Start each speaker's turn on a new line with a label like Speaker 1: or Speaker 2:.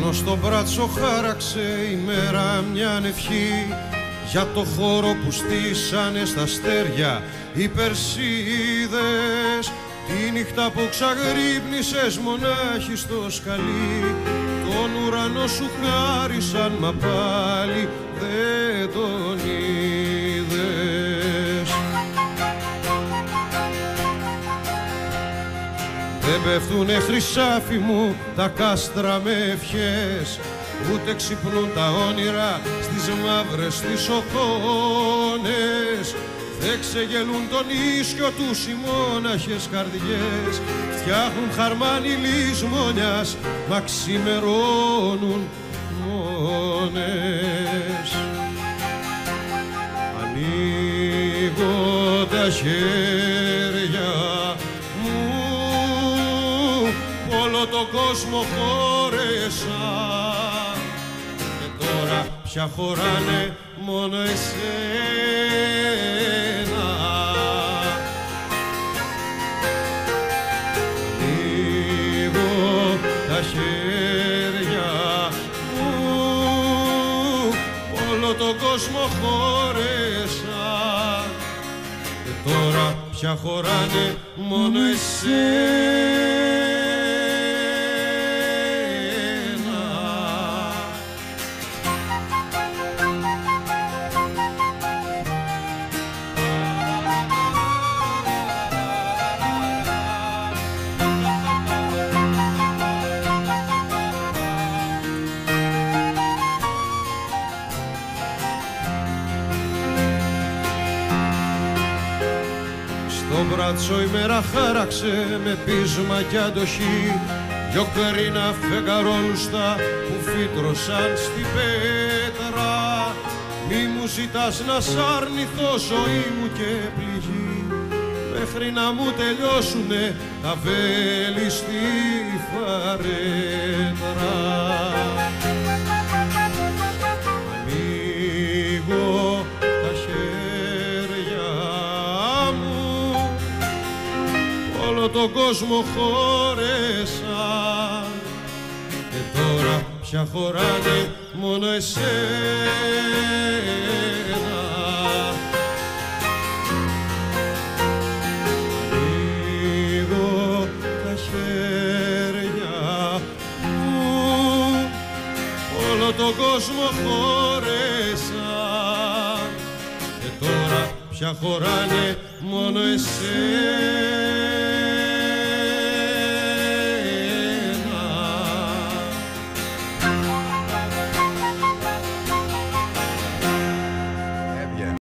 Speaker 1: Πάνω στο μπράτσο χάραξε η μέρα μια ευχή. Για το χώρο που στήσανε στα στέρια οι Περσίδες τη νύχτα που ξαγρύπνησες μονάχη στο σκαλί. Τον ουρανό σου χάρισαν μα πάλι δεν τον είδες Δεν πέφτουνε χρυσάφι μου τα κάστρα με ευχές. Ούτε ξυπνούν τα όνειρα στις μαύρες τις οθόνες δεν ξεγελούν τον ίσιο τους οι μόναχες καρδιές. Φτιάχνουν χαρμάνι λησμονιάς μα ξημερώνουν μόνες. Ανοίγω τα χέρια τον κόσμο χώρεσα. Και τώρα πια χωράνε μόνο εσένα. Τα χέρια μου όλο τον κόσμο χώρεσα. Και τώρα πια χωράνε μόνο εσένα μπράτσο η μέρα χάραξε με πείσμα κι αντοχή. Δυο κρίνα φεγγαρόλουστα που φύτρωσαν στη πέτρα. Μη μου ζητάς να σ' αρνηθώ ζωή μου και πληγή. Μέχρι να μου τελειώσουνε τα βέλη στη φαρέτρα τον κόσμο χώρεσα. Και τώρα πια χωράνε μόνο εσένα. Ανοίγω τα χέρια μου όλο τον κόσμο χώρεσα. Και τώρα πια χωράνε μόνο εσένα